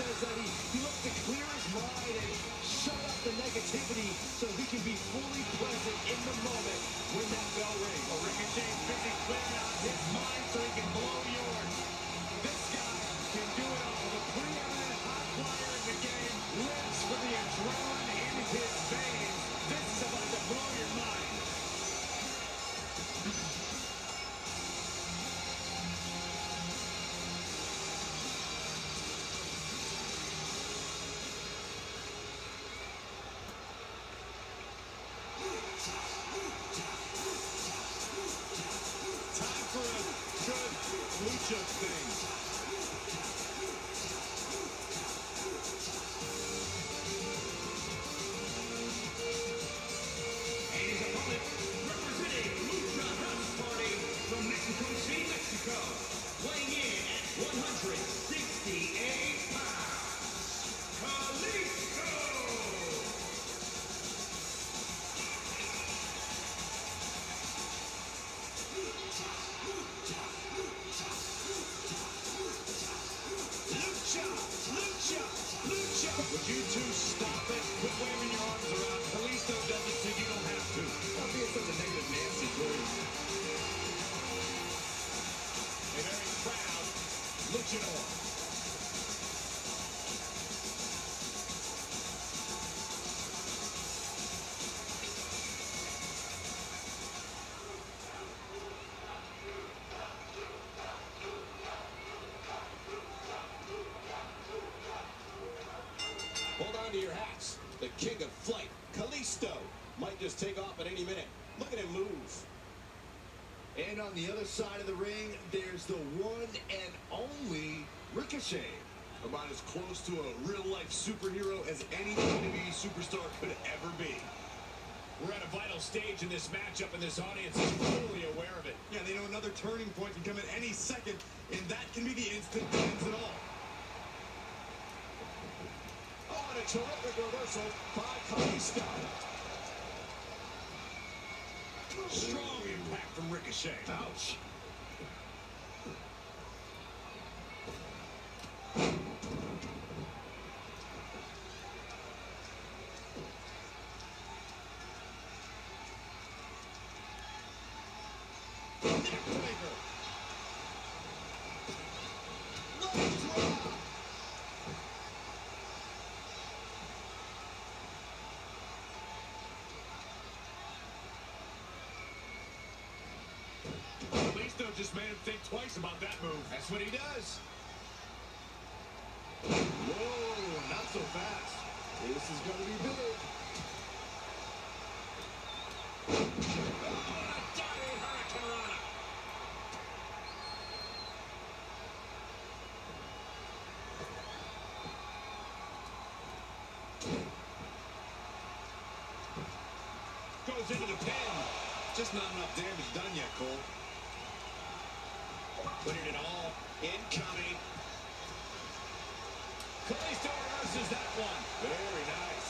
Says that he, he looks to clear his mind and shut up the negativity so he can be fully lucha Hold on to your hats. The king of flight, Kalisto, might just take off at any minute. Look at him move. And on the other side of the ring, there's the one Ricochet. About as close to a real-life superhero as any WWE superstar could ever be. We're at a vital stage in this matchup, and this audience is fully aware of it. Yeah, they know another turning point can come at any second, and that can be the instant that ends it all. Oh, and a terrific reversal by Kalisto. Strong impact from Ricochet. Ouch. Just made him think twice about that move. That's what he does. Whoa, not so fast. This is going to be big. Diving Hurricanrana. Into the pin. Just not enough damage done yet, Cole. Putting it all incoming. Kalisto reverses that one. Very nice.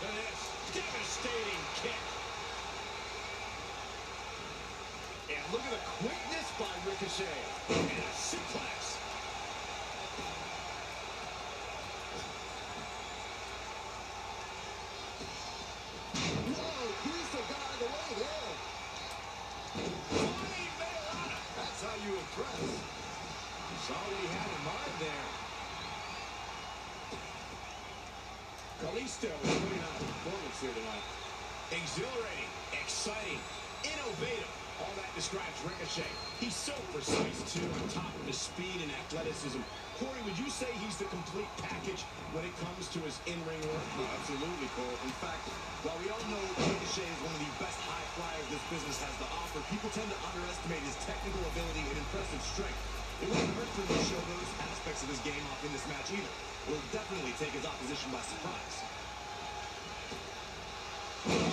Look at. Devastating kick. And look at the quickness by Ricochet. And a suplex. Whoa, Kalisto got out of the way there. Flying Mayorana. That's how you impress. Saw what he had in mind there. Performance here tonight. Exhilarating, exciting, innovative. All that describes Ricochet. He's so precise, too, on top of his speed and athleticism. Corey, would you say he's the complete package when it comes to his in-ring work? Oh, absolutely, Cole. In fact, while we all know Ricochet is one of the best high flyers this business has to offer, people tend to underestimate his technical ability and impressive strength. It wouldn't hurt for him to show those aspects of his game off in this match either. We'll definitely take his opposition by surprise.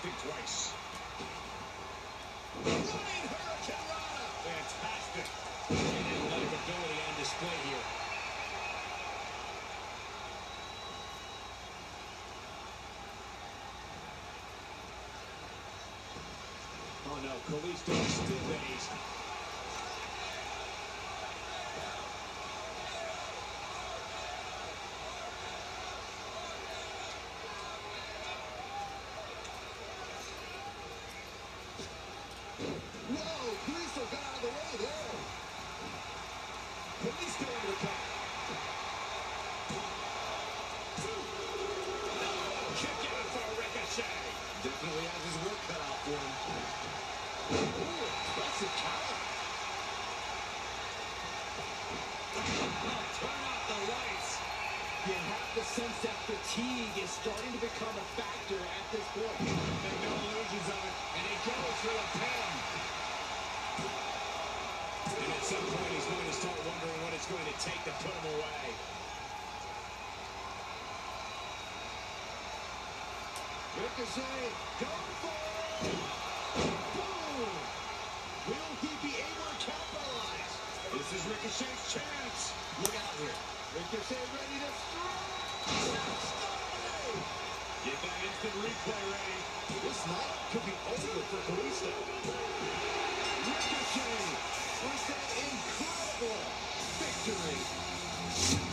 think twice. Running Hurricanrana. Fantastic. And athletic ability on display here. Oh no, Kalisto is still dazed. Whoa, Kalisto got out of the way there. Kalisto into the cover. Kick out for Ricochet. Definitely has his work cut out for him. Ooh, impressive counter. Turn off the lights. You have the sense that fatigue is starting to become a factor at this point. Make no illusions of it. And he goes for the pin. And at some point, he's going to start wondering what it's going to take to put him away. Ricochet, go for it. Boom. Will he be able to capitalize? This is Ricochet's chance. Look out here. Ricochet ready to strike. Get that instant replay ready. This night could be over for Kalisto. Ricochet with that incredible victory.